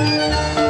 Música